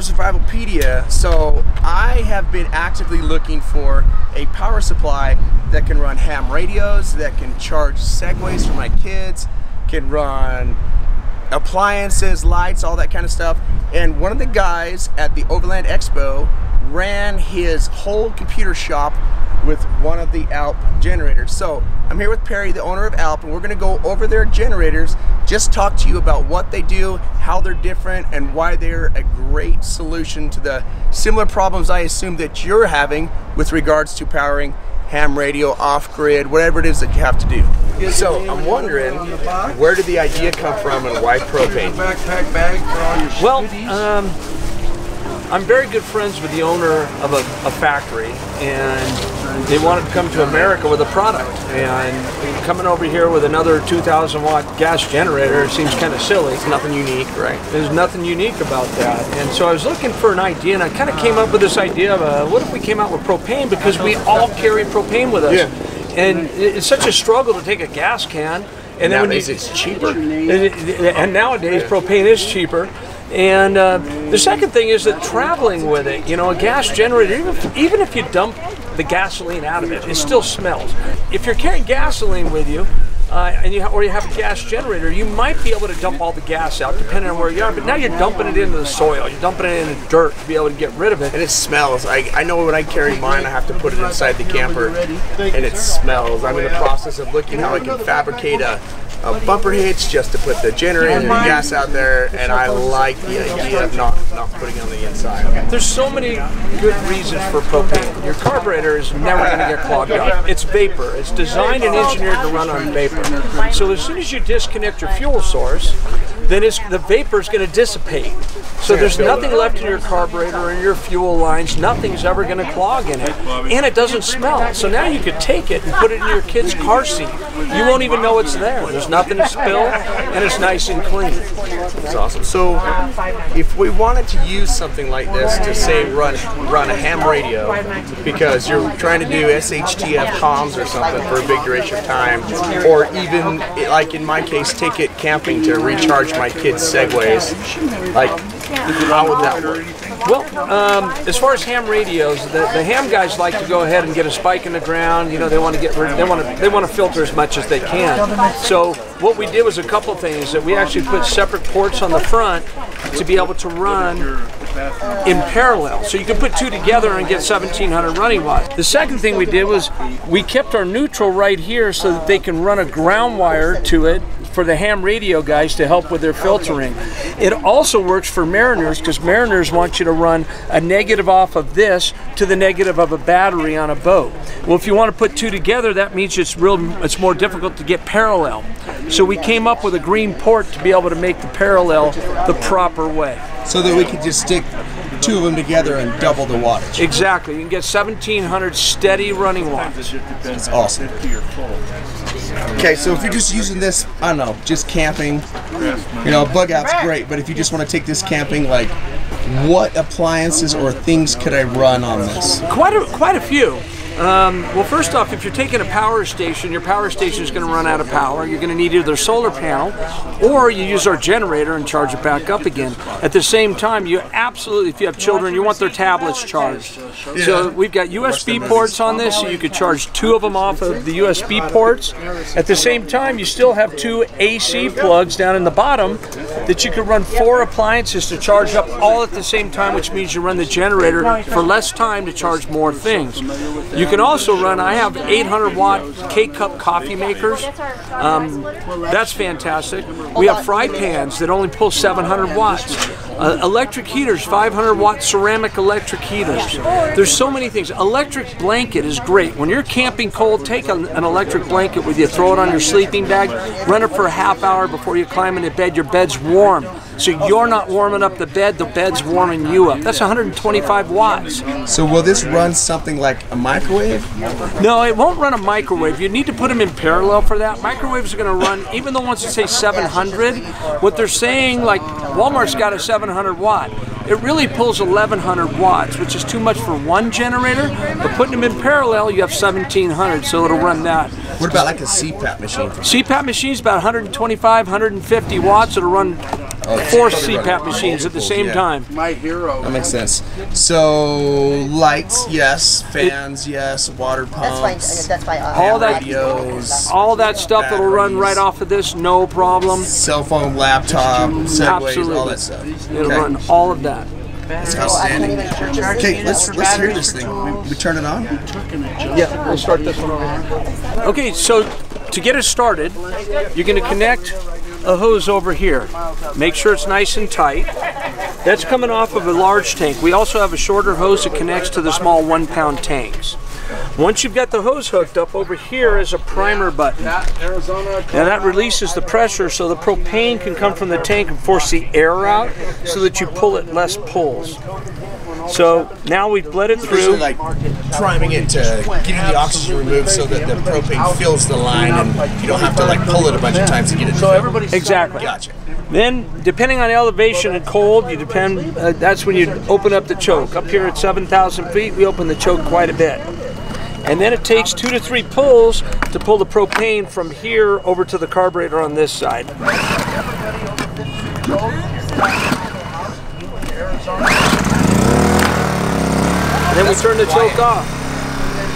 Survivopedia, so I have been actively looking for a power supply that can run ham radios, that can charge segways for my kids, can run appliances, lights, all that kind of stuff. And one of the guys at the Overland Expo ran his whole computer shop with one of the Alp generators. So I'm here with Perry, the owner of Alp, and we're gonna go over their generators, just talk to you about what they do, how they're different, and why they're a great solution to the similar problems I assume that you're having with regards to powering ham radio, off grid, whatever it is that you have to do. So I'm wondering, where did the idea come from and why propane? Backpack bag for all your Well, um, I'm very good friends with the owner of a, a factory, and they wanted to come to America with a product. And coming over here with another 2,000 watt gas generator seems kind of silly. It's nothing unique, right? There's nothing unique about that. And so I was looking for an idea, and I kind of came up with this idea of uh, what if we came out with propane because we all carry propane with us. Yeah. And it's such a struggle to take a gas can. And then Nowadays you, it's cheaper. and and nowadays propane is cheaper. And uh, the second thing is that traveling with it, you know, a gas generator, even if, even if you dump the gasoline out of it, it still smells. If you're carrying gasoline with you, uh, and you or you have a gas generator, you might be able to dump all the gas out, depending on where you are. But now you're dumping it into the soil, you're dumping it in the dirt to be able to get rid of it. And it smells. I, I know when I carry mine, I have to put it inside the camper, and it smells. I'm in the process of looking how I can fabricate a, a bumper hitch just to put the generator and gas out there, and I like the idea of not putting on the inside. Okay. There's so many good reasons for propane. Your carburetor is never going to get clogged up. It's vapor. It's designed and engineered to run on vapor. So as soon as you disconnect your fuel source, then it's, the vapor is going to dissipate. So there's nothing left in your carburetor or in your fuel lines. Nothing's ever going to clog in it, and it doesn't smell. So now you could take it and put it in your kid's car seat. You won't even know it's there. There's nothing to spill, and it's nice and clean. It's awesome. So, if we wanted to use something like this to say run run a ham radio, because you're trying to do SHTF comms or something for a big duration of time, or even like in my case, take it camping to recharge my kids' segways, like how would that work? Well, um, as far as ham radios, the, the ham guys like to go ahead and get a spike in the ground. You know, they want to get rid, they want to they want to filter as much as they can. So what we did was a couple things that we actually put separate ports on the front to be able to run in parallel. So you can put two together and get 1700 running watts. The second thing we did was we kept our neutral right here so that they can run a ground wire to it for the ham radio guys to help with their filtering. It also works for mariners because mariners want you to run a negative off of this to the negative of a battery on a boat. Well, if you want to put two together, that means it's real it's more difficult to get parallel. So we came up with a green port to be able to make the parallel the proper way. so that we could just stick two of them together and double the wattage. Exactly. You can get 1700 steady running watts. It's awesome. Okay, so if you're just using this, I don't know, just camping, you know, bug out's great, but if you just want to take this camping, like, what appliances or things could I run on this? Quite a, quite a few. Um, well, first off, if you're taking a power station, your power station is going to run out of power. You're going to need either a solar panel or you use our generator and charge it back up again. At the same time, you absolutely, if you have children, you want their tablets charged. So we've got USB ports on this, so you could charge two of them off of the USB ports. At the same time, you still have two AC plugs down in the bottom that you could run four appliances to charge up all at the same time, which means you run the generator for less time to charge more things. You can also run, I have 800 watt K cup coffee makers. Um, that's fantastic. We have fry pans that only pull 700 watts. Uh, electric heaters, 500 watt ceramic electric heaters. There's so many things. Electric blanket is great. When you're camping cold, take an, an electric blanket with you, throw it on your sleeping bag, run it for a half hour before you climb into bed. Your bed's warm. So you're not warming up the bed, the bed's warming you up. That's 125 watts. So will this run something like a microwave? No, it won't run a microwave. You need to put them in parallel for that. Microwaves are going to run, even the ones that say 700, what they're saying, like Walmart's got a 700 watt. It really pulls 1100 watts, which is too much for one generator. But putting them in parallel, you have 1700, so it'll run that. What about like a CPAP machine? CPAP machine's about 125, 150 watts. It'll run four CPAP machines at the same Yeah. time. My hero. That makes sense. So lights, yes. Fans, yes. Water That's fine. pumps. That's fine. Uh, All that- radios, All that stuff that'll run right off of this, no problem. cell phone, laptop, segways, Absolutely. all that stuff. It'll Okay. run all of that. That's outstanding. even purchase it. Okay, let's let's hear this thing. We, we turn it on. Yeah, we'll start this one over here. Okay, so to get us started, you're going to connect a hose over here. Make sure it's nice and tight. That's coming off of a large tank. We also have a shorter hose that connects to the small one pound tanks. Once you've got the hose hooked up, over here is a primer button. Now that releases the pressure so the propane can come from the tank and force the air out so that you pull it less pulls. So now we've bled it Usually through. like priming it to getting the oxygen removed so that the propane fills the line and you don't have to like pull it a bunch of times to get it. So everybody's Exactly. Gotcha. Then, depending on elevation and cold, you depend. Uh, that's when you open up the choke. Up here at 7,000 feet, we open the choke quite a bit. And then it takes two to three pulls to pull the propane from here over to the carburetor on this side. Then we turn the choke off.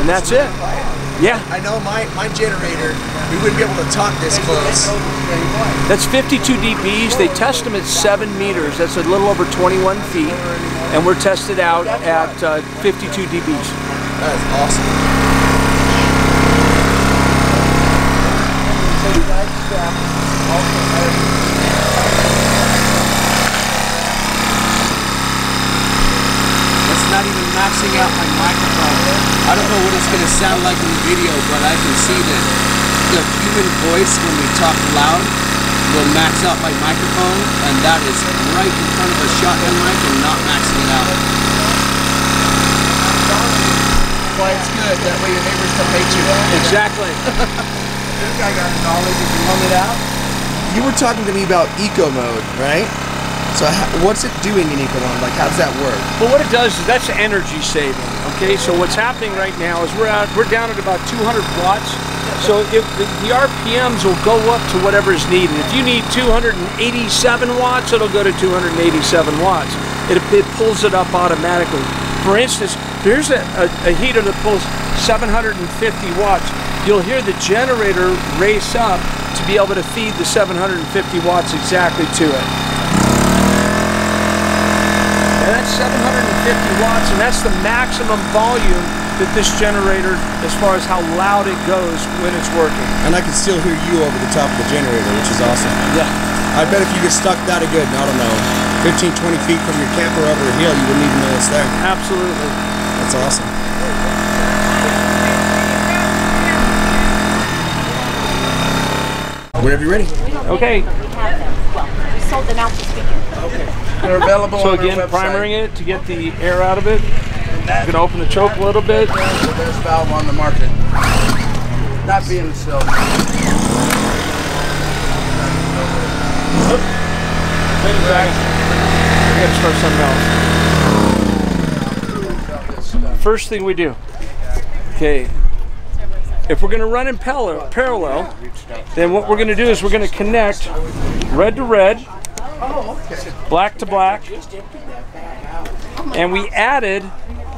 And that's it. Yeah, I know my, my generator, we wouldn't be able to talk this close. That's 52 dBs. They test them at 7 meters. That's a little over 21 feet. And we're tested out at uh, 52 dBs. That is awesome. It's not even maxing out my microphone. I don't know what it's going to sound like in the video, but I can see that the human voice when we talk loud will max out my microphone, and that is right in front of a shotgun mic and not maxing it out. Why it's good. That way your neighbors don't hate you. Exactly. this guy got knowledge. if You can hum it out. You were talking to me about eco mode, right? So what's it doing in eco mode? Like, how does that work? Well, what it does is that's energy saving. Okay, so what's happening right now is we're out, we're down at about 200 watts. So if the, the RPMs will go up to whatever is needed. If you need 287 watts, it'll go to 287 watts. It, it pulls it up automatically. For instance, here's a, a, a heater that pulls 750 watts. You'll hear the generator race up to be able to feed the 750 watts exactly to it. And that's 750 watts, and that's the maximum volume that this generator, as far as how loud it goes when it's working. And I can still hear you over the top of the generator, which is awesome. Yeah. I bet if you get stuck that a good, I don't know, 15, 20 feet from your camper over a hill, you wouldn't even know it's there. Absolutely. That's awesome. Whenever you're ready. Okay, We have them. Well, we sold them out this weekend. They're available so again, primering it to get the air out of it. You can open the choke a little bit. The best valve on the market. Not being so. We gotta start something else. First thing we do, okay, if we're gonna run in parallel, parallel, then what we're gonna do is we're gonna connect red to red, black to black, and we added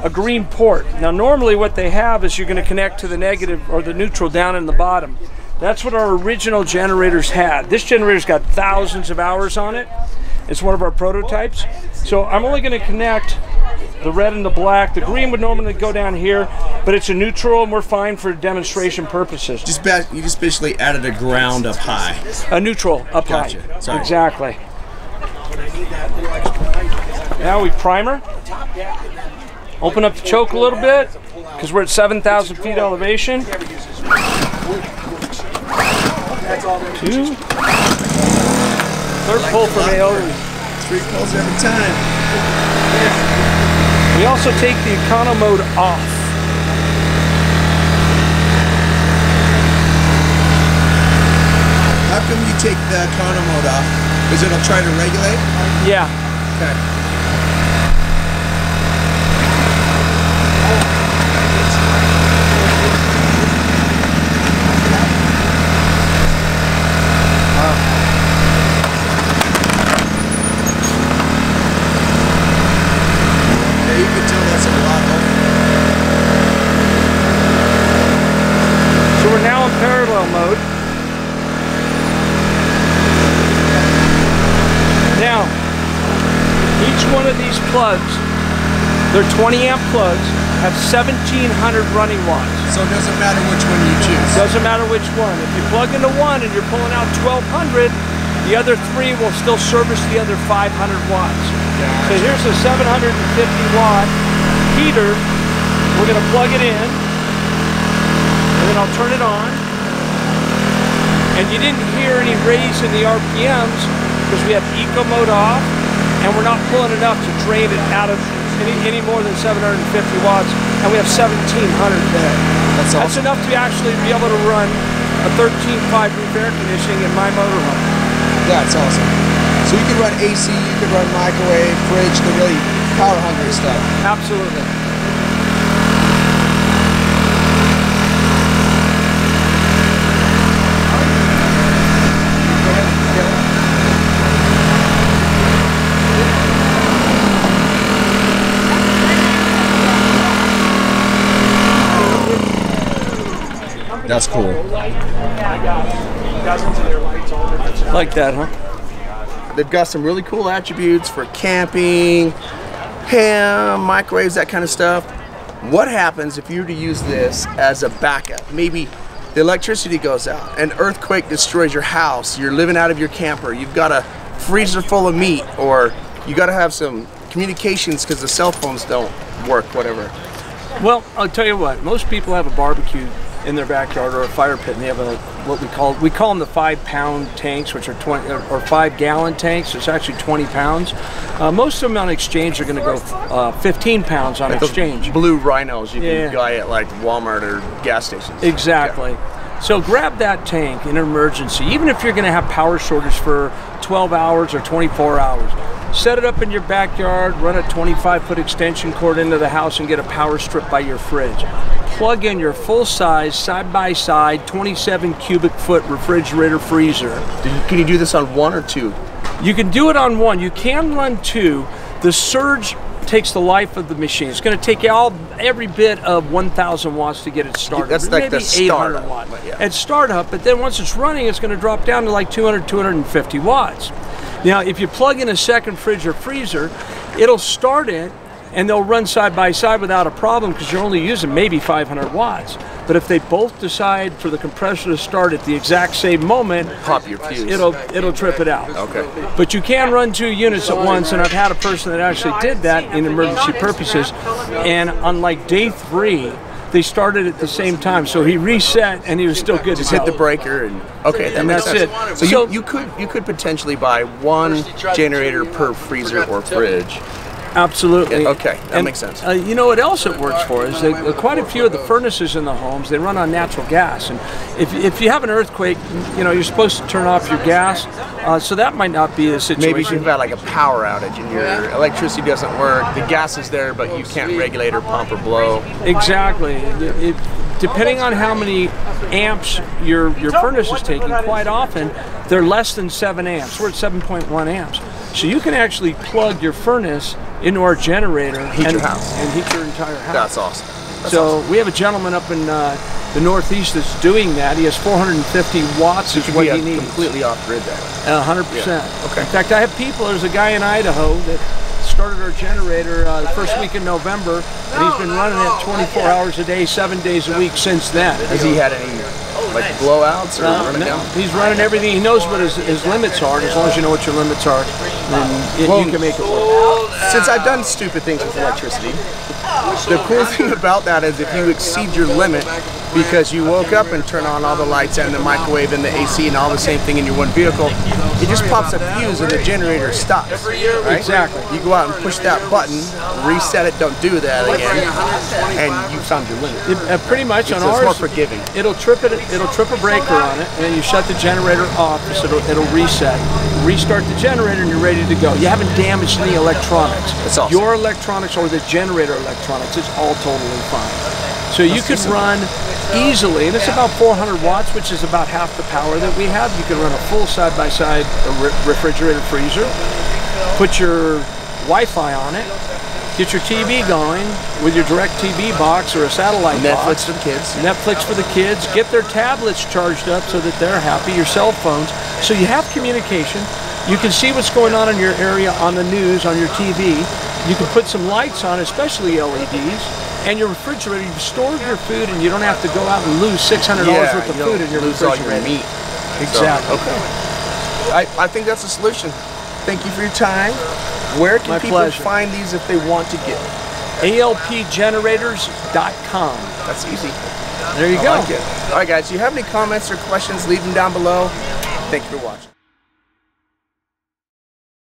a green port. Now normally what they have is you're gonna connect to the negative or the neutral down in the bottom. That's what our original generators had. This generator's got thousands of hours on it. It's one of our prototypes. So I'm only going to connect the red and the black. The green would normally go down here, but it's a neutral and we're fine for demonstration purposes. Just you just basically added a ground up high. A neutral up Gotcha. high. Sorry. Exactly. Now we primer. Open up the choke a little bit because we're at 7,000 feet elevation. Two. Third pull from AO. Three pulls every time. We also take the econo mode off. How come you take the econo mode off? Is it trying to regulate? Yeah. Okay. Yeah, you can tell that's a lot. So we're now in parallel mode. Now, each one of these plugs, they're 20 amp plugs, have 1700 running watts. So it doesn't matter which one you choose. Doesn't matter which one. If you plug into one and you're pulling out 1200, the other three will still service the other 500 watts. So here's a 750 watt heater. We're gonna plug it in, and then I'll turn it on. And you didn't hear any raise in the RPMs because we have eco mode off, and we're not pulling enough to drain it out of any, any more than 750 watts, and we have 1700 there. That's That's enough to actually be able to run a 13.5 roof air conditioning in my motorhome. That's awesome. So you can run AC, you can run microwave, fridge, the really power hungry stuff. Absolutely. That's cool. Like that, huh? They've got some really cool attributes for camping, ham, microwaves, that kind of stuff. What happens if you were to use this as a backup? Maybe the electricity goes out, an earthquake destroys your house, you're living out of your camper, you've got a freezer full of meat, or you got to have some communications because the cell phones don't work, whatever. Well, I'll tell you what. Most people have a barbecue in their backyard or a fire pit, and they have a what we call we call them the five pound tanks, which are 20 or- five gallon tanks. It's actually 20 pounds. Uh, most of them on exchange are going to go uh, 15 pounds on Those exchange. blue rhinos you Yeah. can buy at like Walmart or gas stations. Exactly. So grab that tank in an emergency, even if you're going to have power shortage for 12 hours or 24 hours. Set it up in your backyard, run a 25 foot extension cord into the house, and get a power strip by your fridge. Plug in your full size, side by side, 27 cubic foot refrigerator freezer. Can you do this on one or two? You can do it on one. You can run two. The surge takes the life of the machine. It's going to take all every bit of 1,000 watts to get it started. That's like Maybe the 800 startup, watts yeah. at startup. But then once it's running, it's going to drop down to like 200, 250 watts. Now, if you plug in a second fridge or freezer, it'll start it and they'll run side by side without a problem because you're only using maybe 500 watts. But if they both decide for the compressor to start at the exact same moment, Pop your fuse. it'll it'll trip it out. Okay. But you can run two units at once, and I've had a person that actually did that in emergency purposes. And on like day three, they started at the same time, so he reset and he was still good Just hit the breaker and okay, that And makes that's sense. it. So, So- you, you could you could potentially buy one generator per freezer or fridge. Absolutely. Yeah, okay, that And, makes sense. Uh, you know what else it works for is that uh, quite a few of the furnaces in the homes they run on natural gas, and if, if you have an earthquake, you know you're supposed to turn off your gas, uh, so that might not be a situation. Maybe you've had like a power outage and your electricity doesn't work. The gas is there, but you can't regulate or pump or blow. Exactly. It- it- depending on how many amps your your furnace is taking, quite often they're less than seven amps. We're at 7.1 amps, so you can actually plug your furnace into our generator Heat and, your house. and heat your entire house. That's awesome. That's so we have a gentleman up in uh, the Northeast that's doing that. He has 450 watts is what he needs. completely off grid there. A hundred percent. Okay. In fact, I have people. There's a guy in Idaho that started our generator uh, the first week in November, and he's been running it 24 hours a day, seven days a week since then. Has he had any like blowouts or Uh, running no, down? he's running everything. He knows what his, his limits are, as long as you know what your limits are, then Well, you can make it work. Since I've done stupid things with electricity, the cool thing about that is if you exceed your limit because you woke up and turn on all the lights and the microwave and the AC and all the same thing in your one vehicle, it just pops a fuse and the generator stops. Right? Exactly. You go out and push that button, reset it, don't do that again, and you found your limit. It- uh, pretty much So on it's ours, more forgiving. It'll trip it. It'll trip a breaker on it, and then you shut the generator off. So it'll, it'll reset. Restart the generator, and you're ready to go. You haven't damaged any electronics. That's awesome. Your electronics or the generator electronics is all totally fine. So you could run easily, and it's about 400 watts, which is about half the power that we have. You can run a full side-by-side re- refrigerator freezer. Put your Wi-Fi on it, get your TV going with your direct TV box or a satellite Netflix box. for the kids. Netflix for the kids. Get their tablets charged up so that they're happy. Your cell phones. So you have communication. You can see what's going on in your area on the news, on your TV. You can put some lights on, especially LEDs. And your refrigerator, you've stored your food and you don't have to go out and lose $600 Yeah, worth of food in your lose all your meat. Exactly. Okay. I, I think that's the solution. Thank you for your time. Where can My people pleasure. find these if they want to get? ALPgenerators.com. That's easy. There you I go. like. All right, guys. If you have any comments or questions, leave them down below. Thank you for watching.